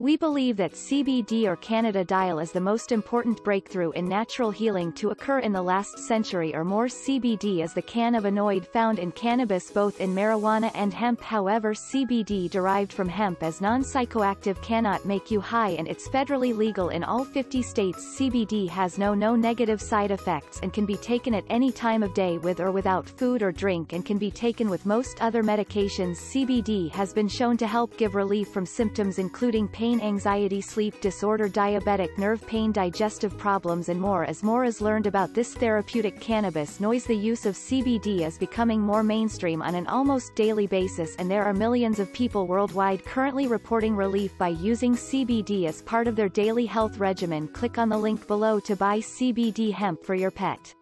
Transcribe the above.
We believe that CBD or Canada cannabidiol is the most important breakthrough in natural healing to occur in the last century or more. CBD is the cannabinoid found in cannabis both in marijuana and hemp however CBD derived from hemp as non-psychoactive cannot make you high and it's federally legal in all 50 states. CBD has no no negative side effects and can be taken at any time of day with or without food or drink and can be taken with most other medications. CBD has been shown to help give relief from symptoms including pain pain anxiety sleep disorder diabetic nerve pain digestive problems and more as more is learned about this therapeutic cannabinoids. The use of CBD is becoming more mainstream on an almost daily basis and there are millions of people worldwide currently reporting relief by using CBD as part of their daily health regimen. Click on the link below to buy CBD hemp for your pet